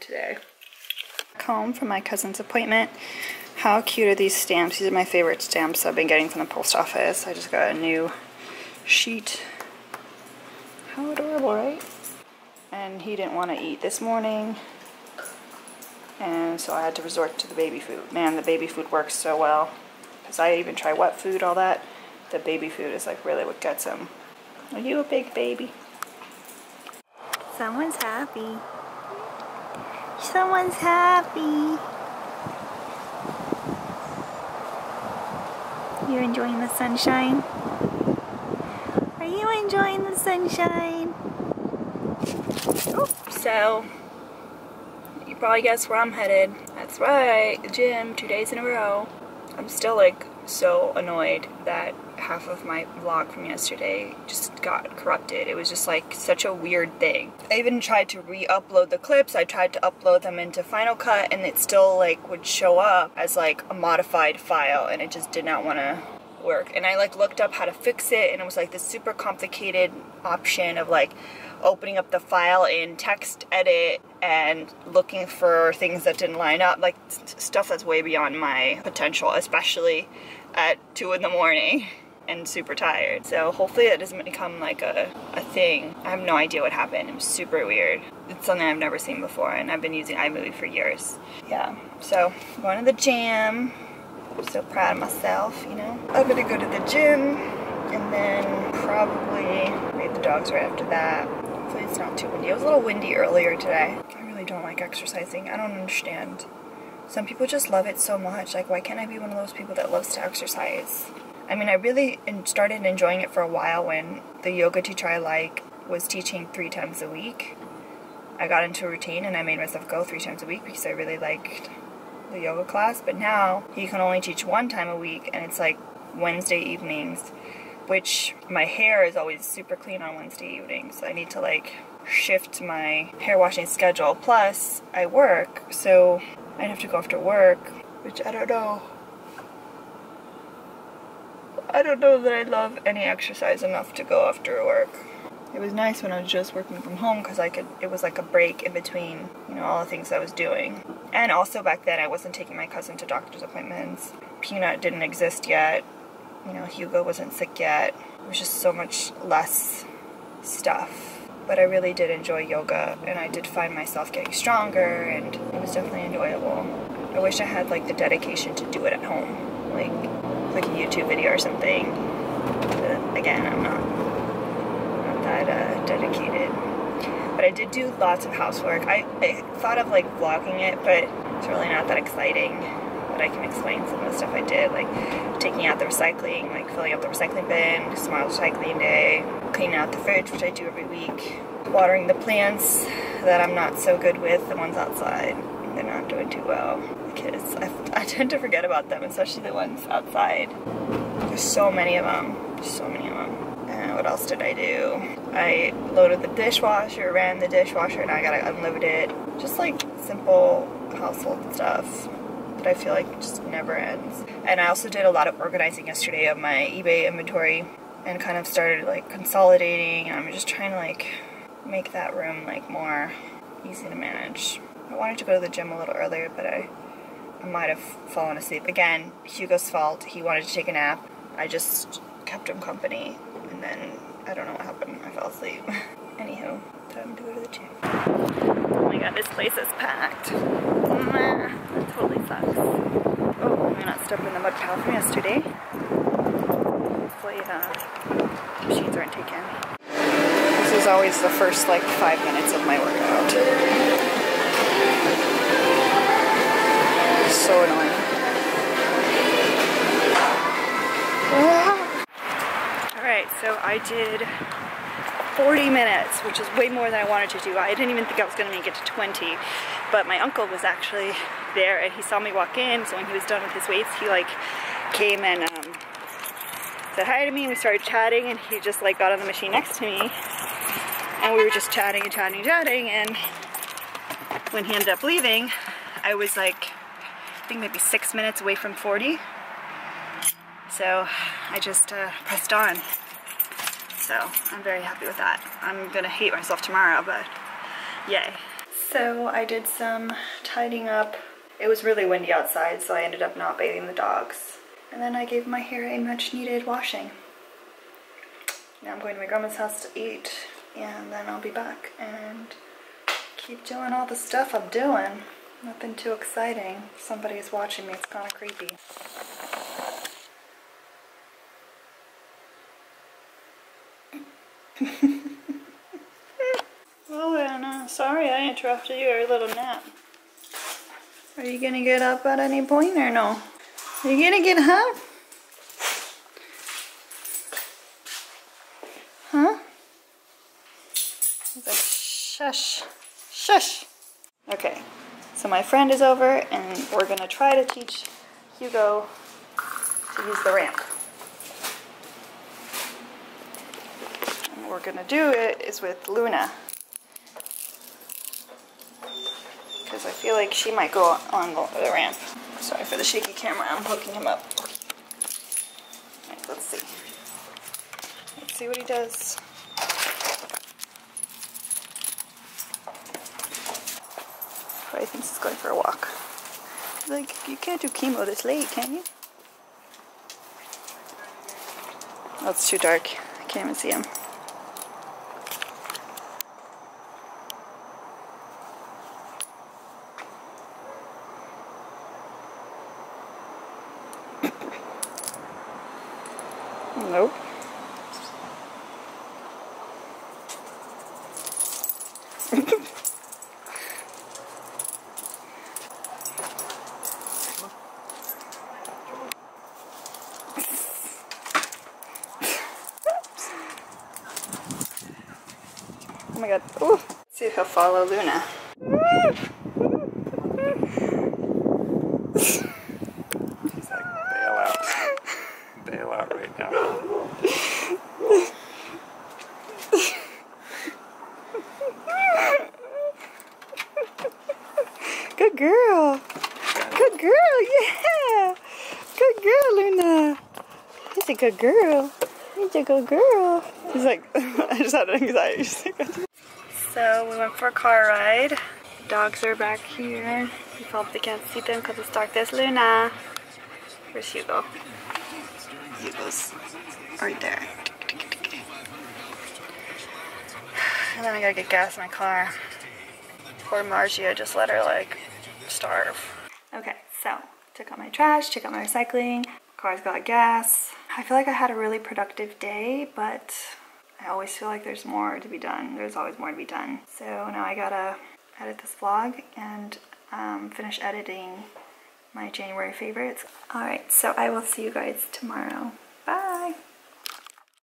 excited today. Home from my cousin's appointment. How cute are these stamps? These are my favorite stamps I've been getting from the post office. I just got a new sheet. How adorable, right? And he didn't want to eat this morning. And so I had to resort to the baby food. Man, the baby food works so well. Because I even try wet food, all that. The baby food is like really what gets him. Are you a big baby? Someone's happy. Someone's happy. You're enjoying the sunshine? Are you enjoying the sunshine? So, you probably guess where I'm headed. That's right, the gym, two days in a row. I'm still like so annoyed that half of my vlog from yesterday just got corrupted. It was just like such a weird thing. I even tried to re-upload the clips. I tried to upload them into Final Cut and it still like would show up as like a modified file and it just did not want to work. And I like looked up how to fix it and it was like this super complicated option of like opening up the file in text edit and looking for things that didn't line up, like stuff that's way beyond my potential, especially at two in the morning and super tired. So hopefully it doesn't become like a, a thing. I have no idea what happened. It was super weird. It's something I've never seen before and I've been using iMovie for years. Yeah, so going to the gym. I'm so proud of myself, you know. I'm gonna go to the gym and then probably meet the dogs right after that. Hopefully it's not too windy. It was a little windy earlier today. I really don't like exercising. I don't understand. Some people just love it so much. Like, why can't I be one of those people that loves to exercise? I mean, I really started enjoying it for a while when the yoga teacher I like was teaching three times a week. I got into a routine and I made myself go three times a week because I really liked the yoga class. But now he can only teach one time a week and it's like Wednesday evenings, which my hair is always super clean on Wednesday evenings. So I need to like shift my hair washing schedule. Plus, I work, so I'd have to go after work, which I don't know. I don't know that I love any exercise enough to go after work. It was nice when I was just working from home because I could, it was like a break in between, you know, all the things I was doing. And also back then I wasn't taking my cousin to doctor's appointments. Peanut didn't exist yet. You know, Hugo wasn't sick yet. It was just so much less stuff. But I really did enjoy yoga and I did find myself getting stronger and it was definitely enjoyable. I wish I had like the dedication to do it at home. Like like a YouTube video or something. But again, I'm not, not that uh, dedicated. But I did do lots of housework. I, I thought of like vlogging it, but it's really not that exciting. But I can explain some of the stuff I did, like taking out the recycling, like filling up the recycling bin, small recycling day, cleaning out the fridge, which I do every week, watering the plants that I'm not so good with, the ones outside. Doing too well because I, I tend to forget about them, especially the ones outside. There's so many of them, so many of them. And what else did I do? I loaded the dishwasher, ran the dishwasher, and I gotta unload it. Just like simple household stuff that I feel like just never ends. And I also did a lot of organizing yesterday of my eBay inventory and kind of started like consolidating. I'm just trying to like make that room like more easy to manage. I wanted to go to the gym a little earlier, but I I might have fallen asleep. Again, Hugo's fault. He wanted to take a nap. I just kept him company, and then I don't know what happened. I fell asleep. Anywho, time to go to the gym. Oh my god, this place is packed. That totally sucks. Oh, I'm not stuck in the mud pile from yesterday. Hopefully, uh, machines aren't taken. This is always the first like five minutes of my workout. So annoying. Alright, so I did 40 minutes, which is way more than I wanted to do. I didn't even think I was going to make it to 20, but my uncle was actually there and he saw me walk in, so when he was done with his weights, he like came and um, said hi to me and we started chatting and he just like got on the machine next to me and we were just chatting and chatting and chatting and when he ended up leaving, I was like think maybe six minutes away from 40. So I just uh, pressed on. So I'm very happy with that. I'm gonna hate myself tomorrow, but yay. So I did some tidying up. It was really windy outside, so I ended up not bathing the dogs. And then I gave my hair a much needed washing. Now I'm going to my grandma's house to eat, and then I'll be back and keep doing all the stuff I'm doing. Nothing too exciting. Somebody's watching me, it's kind of creepy. well, oh, Anna, sorry I interrupted your little nap. Are you gonna get up at any point or no? Are you gonna get up? Huh? Shush, shush. Okay, so my friend is over and we're gonna try to teach Hugo to use the ramp. And what we're gonna do it is with Luna. Because I feel like she might go on the ramp. Sorry for the shaky camera, I'm hooking him up. Right, let's see. Let's see what he does. Probably thinks he's going for a walk. Like, you can't do chemo this late, can you? Oh, it's too dark. I can't even see him. nope. My god. Ooh. See if he'll follow Luna. She's like, bail out. bail out right now. Good girl. Good girl, yeah. Good girl, Luna. He's a good girl. He's a good girl. He's like, I just had an anxiety. So we went for a car ride. Dogs are back here. You probably can't see them because it's dark. There's Luna. Where's Hugo? Hugo's right there. And then I gotta get gas in my car. Poor Margie, I just let her like starve. Okay, so took out my trash, took out my recycling, car's got gas. I feel like I had a really productive day, but I always feel like there's more to be done. There's always more to be done. So now I gotta edit this vlog and um, finish editing my January favorites. Alright, so I will see you guys tomorrow.